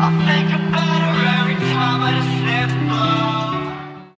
I think about her every time I step by.